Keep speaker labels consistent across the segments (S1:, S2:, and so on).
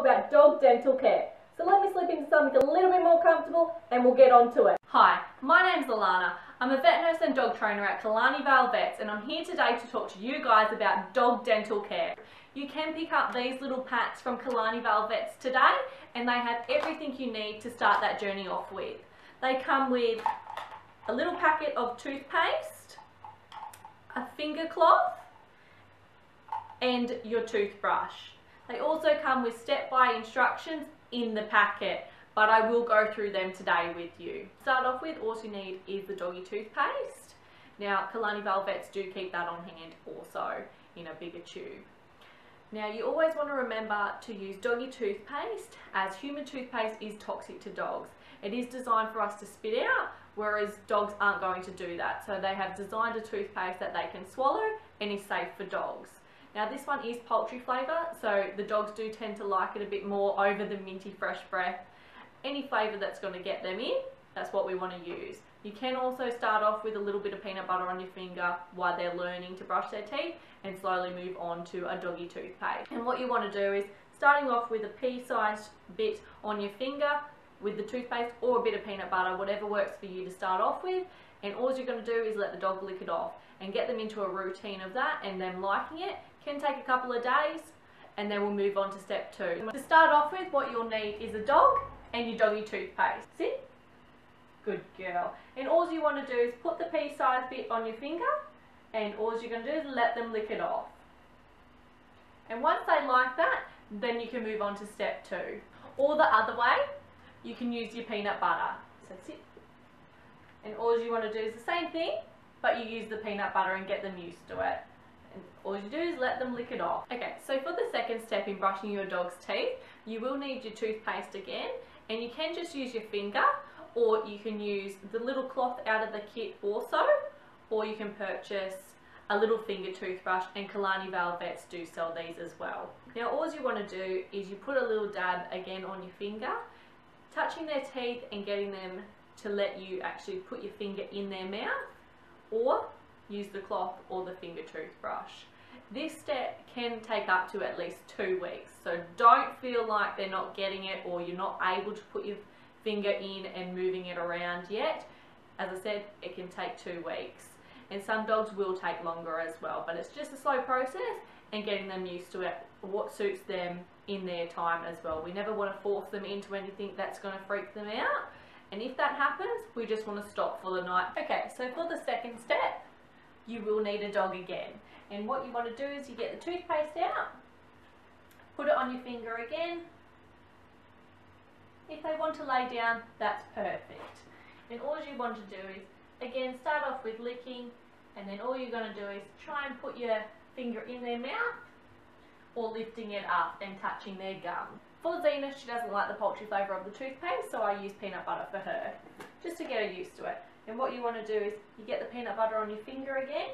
S1: about dog dental care. So let me slip into something a little bit more comfortable and we'll get on to it. Hi, my name's Alanna. I'm a vet nurse and dog trainer at Killarney Vale Vets and I'm here today to talk to you guys about dog dental care. You can pick up these little packs from Killarney Vale Vets today and they have everything you need to start that journey off with. They come with a little packet of toothpaste, a finger cloth, and your toothbrush. They also come with step-by instructions in the packet, but I will go through them today with you. Start off with, all you need is the doggy toothpaste. Now, Killarney Vale Vets do keep that on hand also in a bigger tube. Now you always want to remember to use doggy toothpaste as human toothpaste is toxic to dogs. It is designed for us to spit out whereas dogs aren't going to do that. So they have designed a toothpaste that they can swallow and is safe for dogs. Now this one is poultry flavour, so the dogs do tend to like it a bit more over the minty fresh breath. Any flavour that's going to get them in, that's what we want to use. You can also start off with a little bit of peanut butter on your finger while they're learning to brush their teeth and slowly move on to a doggy toothpaste. And what you want to do is starting off with a pea-sized bit on your finger with the toothpaste or a bit of peanut butter, whatever works for you to start off with. And all you're going to do is let the dog lick it off and get them into a routine of that and them liking it can take a couple of days and then we'll move on to step two. To start off with, what you'll need is a dog and your doggy toothpaste. Sit. Good girl. And all you want to do is put the pea-sized bit on your finger and all you're going to do is let them lick it off. And once they like that, then you can move on to step two. Or the other way, you can use your peanut butter. So sit. And all you want to do is the same thing, but you use the peanut butter and get them used to it. And all you do is let them lick it off. Okay, so for the second step in brushing your dog's teeth, you will need your toothpaste again, and you can just use your finger, or you can use the little cloth out of the kit also, or you can purchase a little finger toothbrush, and Killarney Vale Vets do sell these as well. Now all you want to do is you put a little dab again on your finger, touching their teeth and getting them to let you actually put your finger in their mouth, or use the cloth or the finger toothbrush. This step can take up to at least two weeks, so don't feel like they're not getting it or you're not able to put your finger in and moving it around yet. As I said, it can take two weeks. And some dogs will take longer as well, but it's just a slow process and getting them used to it, what suits them in their time as well. We never want to force them into anything that's going to freak them out. And if that happens, we just want to stop for the night. Okay, so for the second step, you will need a dog again. And what you want to do is you get the toothpaste out, put it on your finger again. If they want to lay down, that's perfect. And all you want to do is, again, start off with licking, and then all you're going to do is try and put your finger in their mouth, or lifting it up and touching their gum. For Xena, she doesn't like the poultry flavour of the toothpaste, so I use peanut butter for her, just to get her used to it. And what you want to do is you get the peanut butter on your finger again.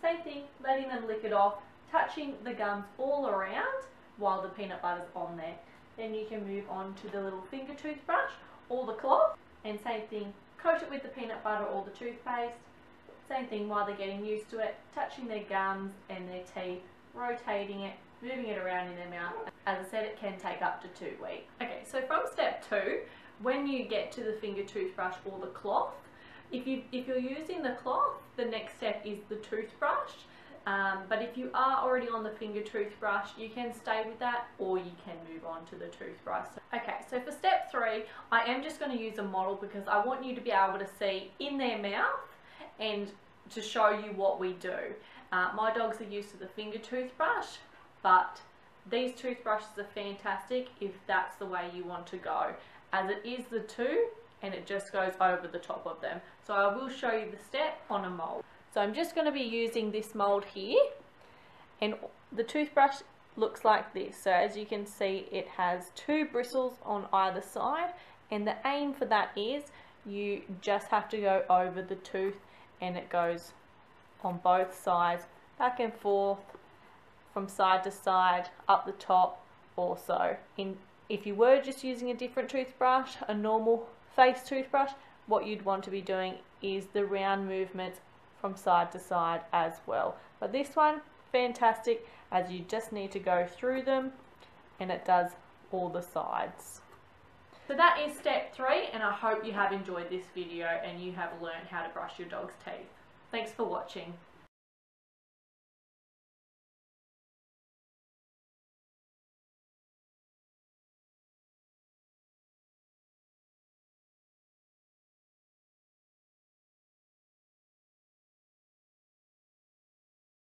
S1: Same thing, letting them lick it off, touching the gums all around while the peanut butter's on there. Then you can move on to the little finger toothbrush or the cloth. And same thing, coat it with the peanut butter or the toothpaste. Same thing while they're getting used to it, touching their gums and their teeth, rotating it, moving it around in their mouth. As I said, it can take up to two weeks. Okay, so from step two, when you get to the finger toothbrush or the cloth, if, you, if you're using the cloth, the next step is the toothbrush. Um, but if you are already on the finger toothbrush, you can stay with that or you can move on to the toothbrush. Okay, so for step three, I am just going to use a model because I want you to be able to see in their mouth and to show you what we do. Uh, my dogs are used to the finger toothbrush, but these toothbrushes are fantastic if that's the way you want to go. As it is the two, and it just goes over the top of them. So I will show you the step on a mold. So I'm just going to be using this mold here and the toothbrush looks like this. So as you can see it has two bristles on either side and the aim for that is you just have to go over the tooth and it goes on both sides back and forth from side to side up the top also in if you were just using a different toothbrush a normal face toothbrush, what you'd want to be doing is the round movements from side to side as well. But this one, fantastic, as you just need to go through them and it does
S2: all the sides.
S1: So that is step three and I hope you have enjoyed this video and you have learned how to brush your dog's teeth. Thanks for watching.